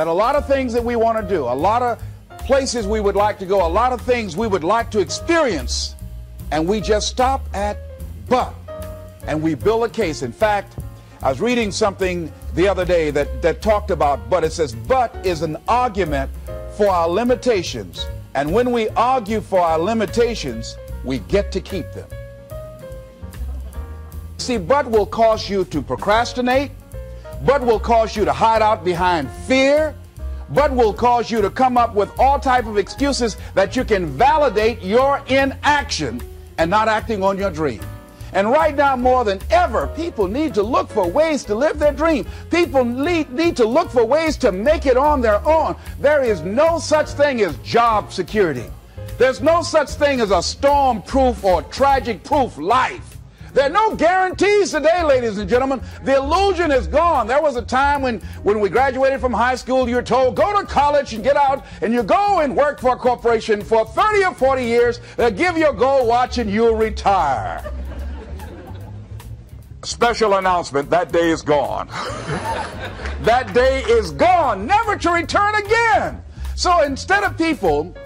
that a lot of things that we want to do, a lot of places we would like to go, a lot of things we would like to experience, and we just stop at but. And we build a case. In fact, I was reading something the other day that, that talked about but. It says, but is an argument for our limitations. And when we argue for our limitations, we get to keep them. See, but will cause you to procrastinate, but will cause you to hide out behind fear, but will cause you to come up with all type of excuses that you can validate your inaction and not acting on your dream. And right now, more than ever, people need to look for ways to live their dream. People need, need to look for ways to make it on their own. There is no such thing as job security. There's no such thing as a storm proof or tragic proof life. There are no guarantees today, ladies and gentlemen. The illusion is gone. There was a time when, when we graduated from high school, you were told, go to college and get out, and you go and work for a corporation for 30 or 40 years. They'll give you a gold watch and you'll retire. Special announcement that day is gone. that day is gone, never to return again. So instead of people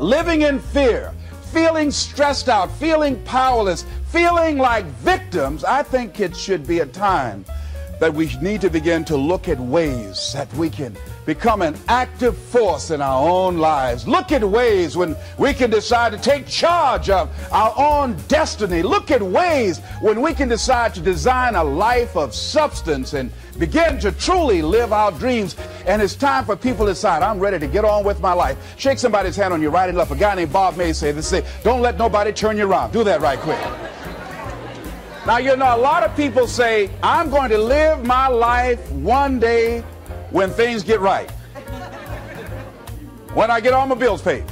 living in fear, feeling stressed out, feeling powerless, feeling like victims, I think it should be a time that we need to begin to look at ways that we can become an active force in our own lives. Look at ways when we can decide to take charge of our own destiny. Look at ways when we can decide to design a life of substance and begin to truly live our dreams. And it's time for people to decide, I'm ready to get on with my life. Shake somebody's hand on your right and left. A guy named Bob May said this, say, don't let nobody turn you around. Do that right quick. Now, you know, a lot of people say, I'm going to live my life one day when things get right. When I get all my bills paid.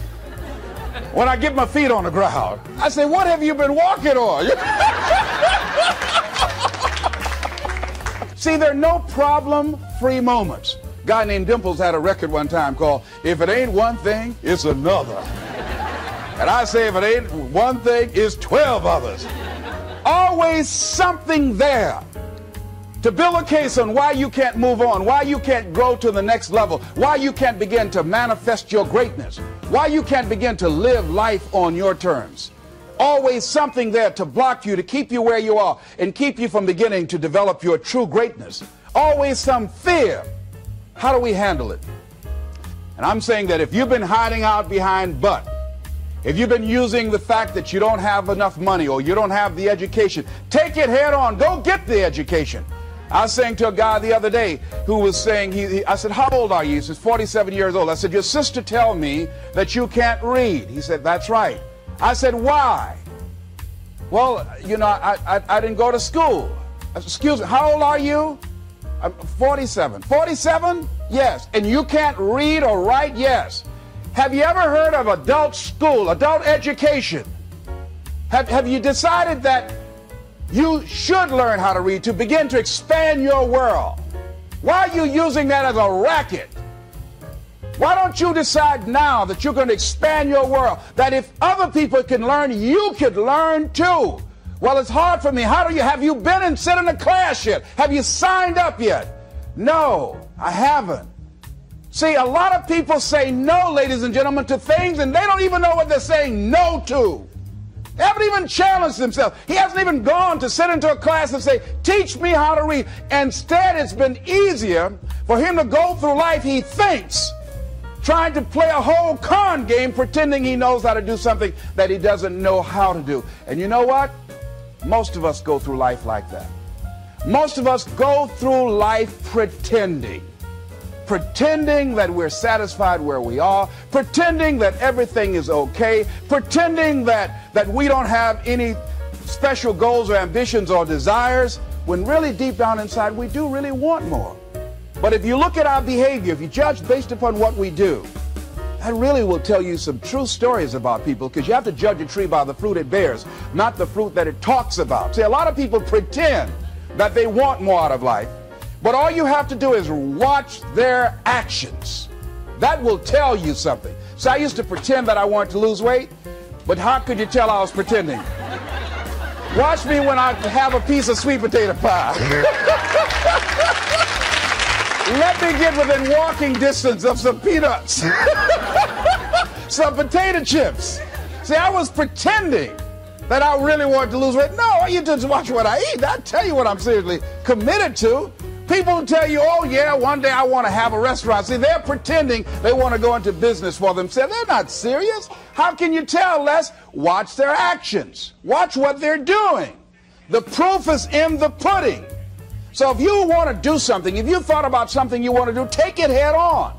When I get my feet on the ground. I say, what have you been walking on? See, there are no problem-free moments. A guy named Dimples had a record one time called If It Ain't One Thing, It's Another. And I say if it ain't one thing, it's 12 others. Always something there to build a case on why you can't move on, why you can't grow to the next level, why you can't begin to manifest your greatness, why you can't begin to live life on your terms. Always something there to block you, to keep you where you are, and keep you from beginning to develop your true greatness. Always some fear. How do we handle it? And I'm saying that if you've been hiding out behind but, if you've been using the fact that you don't have enough money or you don't have the education, take it head on. Go get the education. I was saying to a guy the other day who was saying, he, he, I said, how old are you? He says, 47 years old. I said, your sister tell me that you can't read. He said, that's right. I said, why? Well, you know, I, I, I didn't go to school. Excuse me, how old are you? I'm 47. 47? Yes. And you can't read or write? Yes. Have you ever heard of adult school, adult education? Have, have you decided that you should learn how to read to begin to expand your world. Why are you using that as a racket? Why don't you decide now that you're going to expand your world? That if other people can learn, you could learn too. Well, it's hard for me. How do you have you been and sit in a class yet? Have you signed up yet? No, I haven't. See, a lot of people say no, ladies and gentlemen, to things and they don't even know what they're saying no to. They haven't even challenged themselves. He hasn't even gone to sit into a class and say, teach me how to read. Instead, it's been easier for him to go through life, he thinks, trying to play a whole con game, pretending he knows how to do something that he doesn't know how to do. And you know what? Most of us go through life like that. Most of us go through life pretending pretending that we're satisfied where we are, pretending that everything is okay, pretending that, that we don't have any special goals or ambitions or desires, when really deep down inside we do really want more. But if you look at our behavior, if you judge based upon what we do, that really will tell you some true stories about people because you have to judge a tree by the fruit it bears, not the fruit that it talks about. See, a lot of people pretend that they want more out of life, but all you have to do is watch their actions. That will tell you something. So I used to pretend that I wanted to lose weight, but how could you tell I was pretending? Watch me when I have a piece of sweet potato pie. Let me get within walking distance of some peanuts, some potato chips. See, I was pretending that I really wanted to lose weight. No, you just watch what I eat. I tell you what I'm seriously committed to. People tell you, oh, yeah, one day I want to have a restaurant. See, they're pretending they want to go into business for themselves. They're not serious. How can you tell, Les? Watch their actions, watch what they're doing. The proof is in the pudding. So if you want to do something, if you thought about something you want to do, take it head on.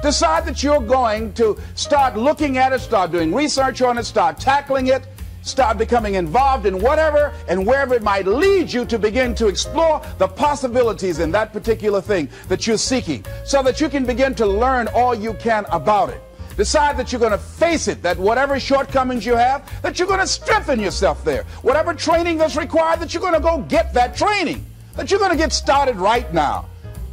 Decide that you're going to start looking at it, start doing research on it, start tackling it start becoming involved in whatever and wherever it might lead you to begin to explore the possibilities in that particular thing that you're seeking so that you can begin to learn all you can about it. Decide that you're going to face it, that whatever shortcomings you have, that you're going to strengthen yourself there. Whatever training that's required, that you're going to go get that training, that you're going to get started right now.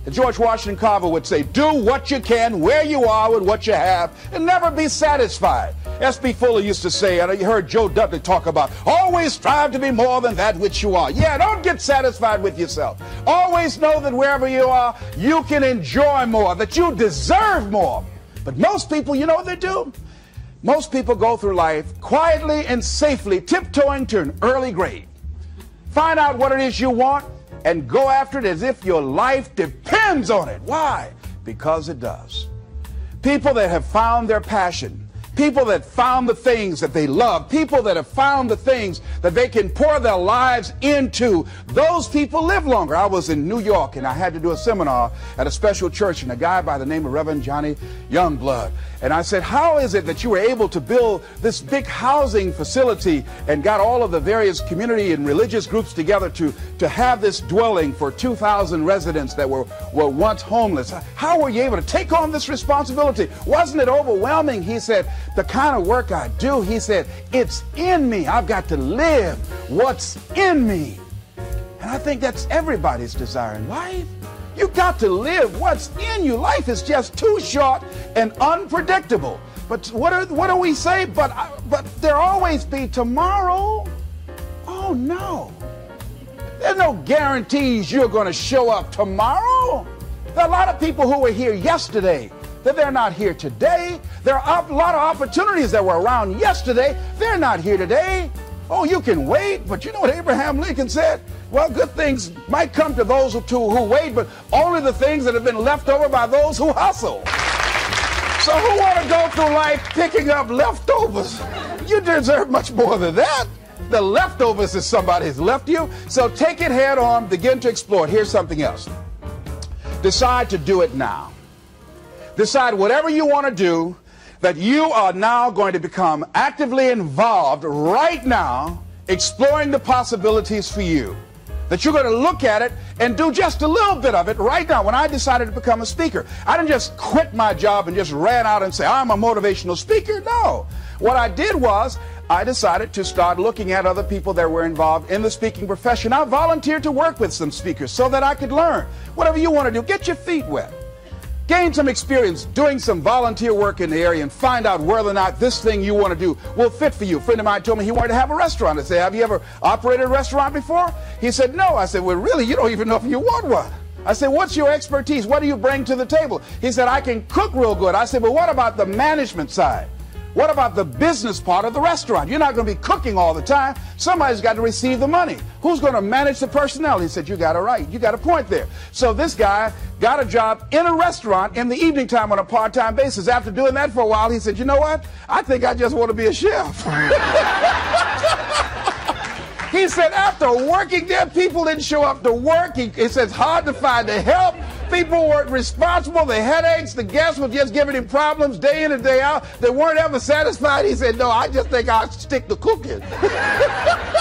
George Washington Carver would say, do what you can where you are with what you have and never be satisfied. S.B. Fuller used to say, and you heard Joe Dudley talk about, always strive to be more than that which you are. Yeah, don't get satisfied with yourself. Always know that wherever you are, you can enjoy more, that you deserve more. But most people, you know what they do? Most people go through life quietly and safely tiptoeing to an early grave. Find out what it is you want and go after it as if your life depends on it. Why? Because it does. People that have found their passion, people that found the things that they love, people that have found the things that they can pour their lives into, those people live longer. I was in New York and I had to do a seminar at a special church and a guy by the name of Reverend Johnny Youngblood. And I said, How is it that you were able to build this big housing facility and got all of the various community and religious groups together to, to have this dwelling for 2,000 residents that were, were once homeless? How were you able to take on this responsibility? Wasn't it overwhelming? He said, the kind of work I do, he said, it's in me. I've got to live what's in me. And I think that's everybody's desire in life. You got to live what's in you. Life is just too short and unpredictable. But what, are, what do we say? But, uh, but there always be tomorrow. Oh, no. There's no guarantees you're going to show up tomorrow. There are a lot of people who were here yesterday that they're not here today. There are a lot of opportunities that were around yesterday. They're not here today. Oh, you can wait, but you know what Abraham Lincoln said? Well, good things might come to those who, who wait, but only the things that have been left over by those who hustle. So who want to go through life picking up leftovers? You deserve much more than that. The leftovers is somebody has left you. So take it head on, begin to explore. Here's something else. Decide to do it now. Decide whatever you want to do, that you are now going to become actively involved right now, exploring the possibilities for you. That you're going to look at it and do just a little bit of it right now. When I decided to become a speaker, I didn't just quit my job and just ran out and say, I'm a motivational speaker. No. What I did was, I decided to start looking at other people that were involved in the speaking profession. I volunteered to work with some speakers so that I could learn. Whatever you want to do, get your feet wet. Gain some experience doing some volunteer work in the area and find out whether or not this thing you want to do will fit for you. A friend of mine told me he wanted to have a restaurant. I said, Have you ever operated a restaurant before? He said, No. I said, Well, really, you don't even know if you want one. I said, What's your expertise? What do you bring to the table? He said, I can cook real good. I said, But what about the management side? What about the business part of the restaurant? You're not going to be cooking all the time. Somebody's got to receive the money. Who's going to manage the personnel? He said, You got it right. You got a point there. So this guy got a job in a restaurant in the evening time on a part time basis. After doing that for a while, he said, You know what? I think I just want to be a chef. he said, After working there, people didn't show up to work. He, he said, It's hard to find the help people weren't responsible. The headaches, the guests were just giving him problems day in and day out. They weren't ever satisfied. He said, No, I just think I'll stick to cooking.